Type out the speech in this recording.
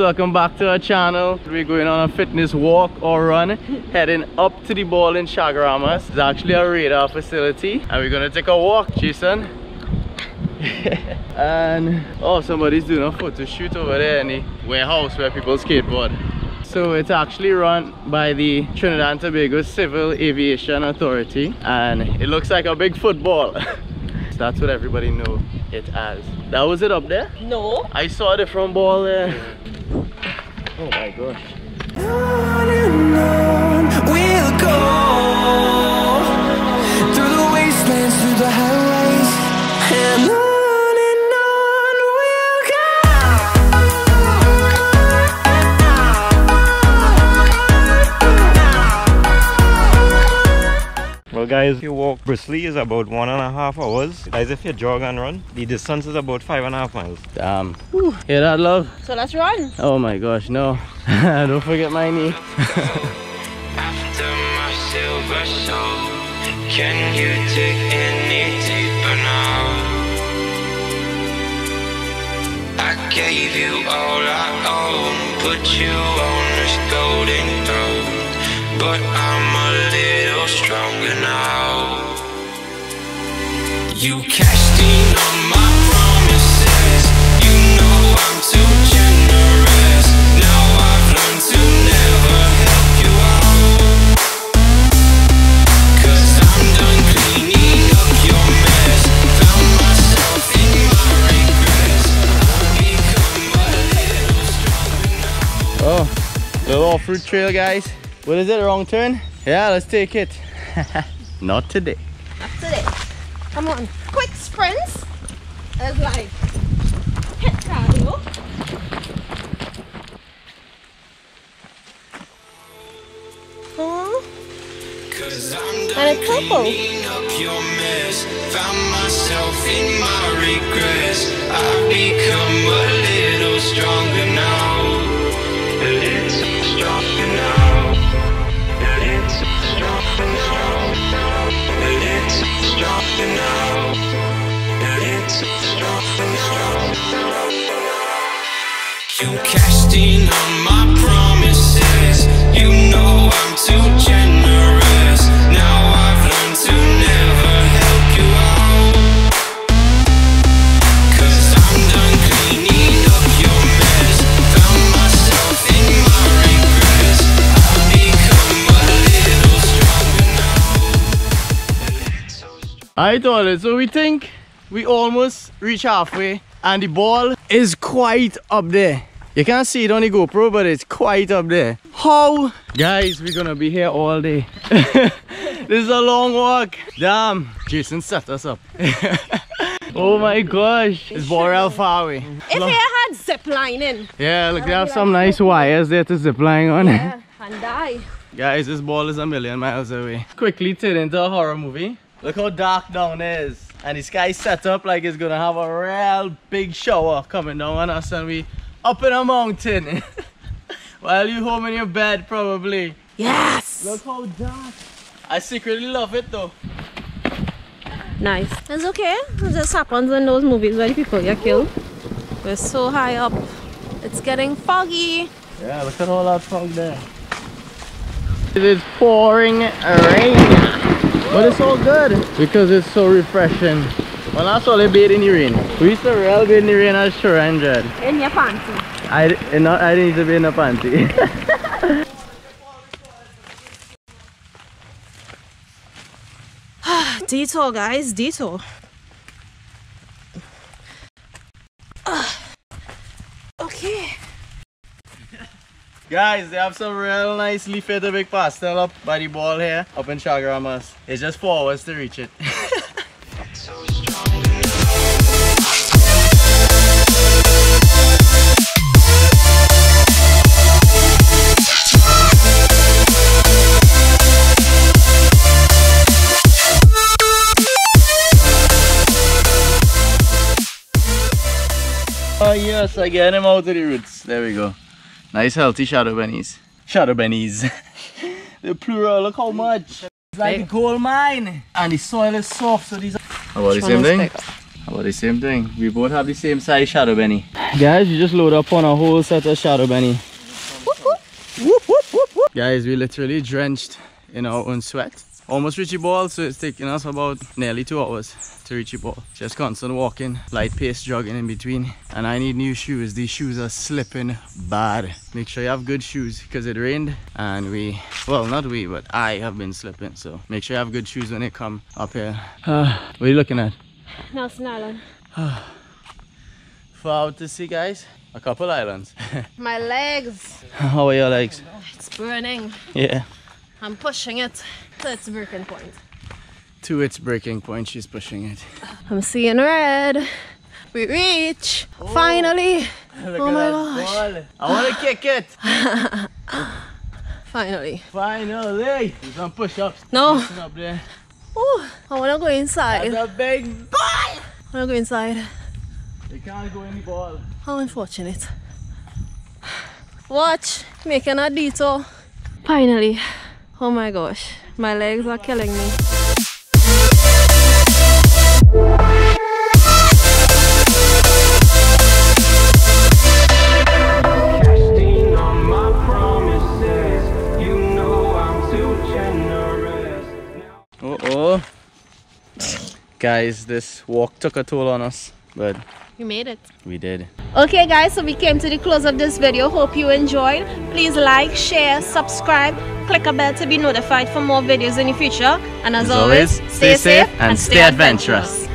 welcome back to our channel. We're going on a fitness walk or run heading up to the ball in Chaguaramas it's actually a radar facility and we're gonna take a walk Jason. And oh somebody's doing a photo shoot over there in the warehouse where people skateboard. So it's actually run by the Trinidad and Tobago Civil Aviation Authority and it looks like a big football. That's what everybody know it as. That was it up there? No. I saw a different ball there. Oh my gosh. Well guys, if you walk briskly is about one and a half hours. guys if you jog and run, the distance is about five and a half miles. Damn. Hear that love? So let's run. Oh my gosh, no. Don't forget my knee. After my silver soul Can you dig any deeper now? I gave you all I own Put you on this golden throne But I'm a little stronger now. You cashed in on my promises. You know I'm too generous. Now I've learned to never help you out. I'm done cleaning up your mess. Found myself in my regrets. I've become a little stronger now. Oh, little off-road trail guys. What is it, A wrong turn? Yeah, let's take it. Not today. That's it. Come on. Quick sprints. As like HIIT cardio. Huh? And done it's purple. up your mess Found myself in my regrets I've become a little stronger now little stronger I told it. So we think we almost reach halfway and the ball is quite up there. You can't see it on the GoPro, but it's quite up there. How? Guys, we're gonna be here all day. this is a long walk. Damn, Jason set us up. oh my gosh, it's Boreal far away. If you had zip lining. Yeah, look, they have some nice wires there to zip line on. Yeah, and die. Guys, this ball is a million miles away. Quickly turn into a horror movie. Look how dark down is. And the sky set up like it's gonna have a real big shower coming down on us and we up in a mountain. While you home in your bed probably. Yes. Look how dark. I secretly love it though. Nice. It's okay. It just happens in those movies where the people get killed. We're so high up. It's getting foggy. Yeah, look at all that fog there. It is pouring rain. But it's all good because it's so refreshing. Well, that's all they bathe in the rain. We used to real bathe in the rain as sure enjoyed. In your panty. I, d- not, I didn't need to be in a panty. Detour, guys. Detour. Ah. okay. Guys, they have some real nicely to big pastel up by the ball here, up in Chaguaramas. It's just four hours to reach it. oh yes, I get him out of the roots. There we go. Nice healthy shadow bennies. Shadow bennies. the plural, look how much. It's like a gold mine. And the soil is soft, so these are... How about the same thing? bigger? About the same thing. We both have the same size shadow benny. Guys, you just load up on a whole set of shadow benny. Guys, we literally drenched in our own sweat. Almost reached the ball, so it's taking us about nearly two hours to reach the ball. Just constant walking, light pace jogging in between. And I need new shoes. These shoes are slipping bad. Make sure you have good shoes because it rained and we, well, not we, but I have been slipping. So make sure you have good shoes when they come up here. Uh, what are you looking at? Nelson Island. far out to see, guys. A couple islands. My legs. How are your legs? It's burning. Yeah. I'm pushing it to its breaking point. To its breaking point, she's pushing it. I'm seeing red. We reach. Oh. Finally. Look Oh at my that gosh. ball. I want to kick it. Finally. Finally. Do some push-ups. No. Up there. Ooh, I wanna go inside. That's a big ball. I wanna go inside. You can't go in the ball. How unfortunate. Watch, making a detour. Finally. Oh my gosh, my legs are killing me. Casting on my promises, you know I'm too generous. Uh oh. Guys, this walk took a toll on us, but You made it. we did. Okay guys, so we came to the close of this video. Hope you enjoyed. Please like, share, subscribe, click a bell to be notified for more videos in the future. And as, As always, stay safe and stay adventurous.